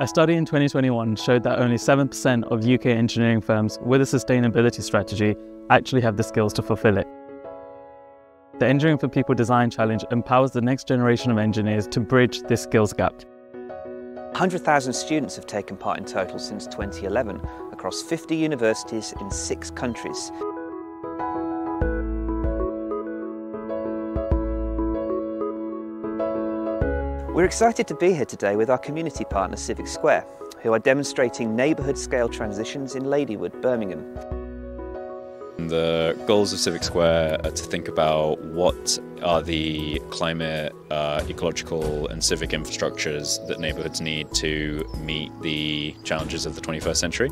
A study in 2021 showed that only 7% of UK engineering firms with a sustainability strategy actually have the skills to fulfill it. The Engineering for People Design Challenge empowers the next generation of engineers to bridge this skills gap. 100,000 students have taken part in total since 2011 across 50 universities in six countries. We're excited to be here today with our community partner Civic Square, who are demonstrating neighbourhood scale transitions in Ladywood, Birmingham. The goals of Civic Square are to think about what are the climate, uh, ecological and civic infrastructures that neighbourhoods need to meet the challenges of the 21st century.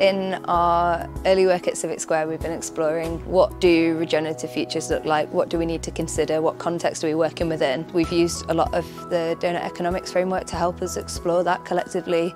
In our early work at Civic Square we've been exploring what do regenerative futures look like, what do we need to consider, what context are we working within. We've used a lot of the donut economics framework to help us explore that collectively.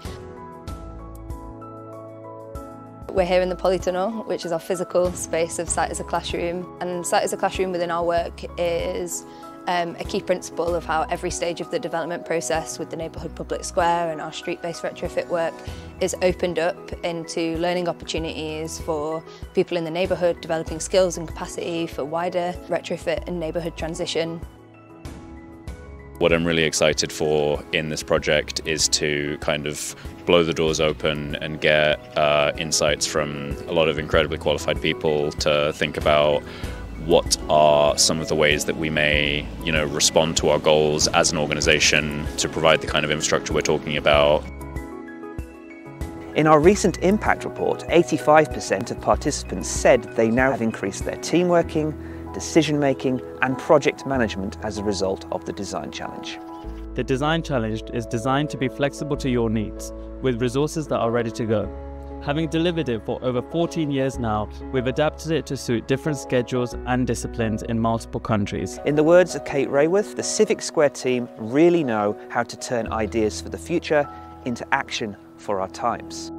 We're here in the Polytunnel, which is our physical space of Site as a Classroom. And Site as a Classroom within our work is um, a key principle of how every stage of the development process with the neighbourhood public square and our street-based retrofit work is opened up into learning opportunities for people in the neighbourhood, developing skills and capacity for wider retrofit and neighbourhood transition. What I'm really excited for in this project is to kind of blow the doors open and get uh, insights from a lot of incredibly qualified people to think about what are some of the ways that we may, you know, respond to our goals as an organisation to provide the kind of infrastructure we're talking about. In our recent impact report, 85% of participants said they now have increased their team working, decision making and project management as a result of the Design Challenge. The Design Challenge is designed to be flexible to your needs, with resources that are ready to go. Having delivered it for over 14 years now, we've adapted it to suit different schedules and disciplines in multiple countries. In the words of Kate Raworth, the Civic Square team really know how to turn ideas for the future into action for our times.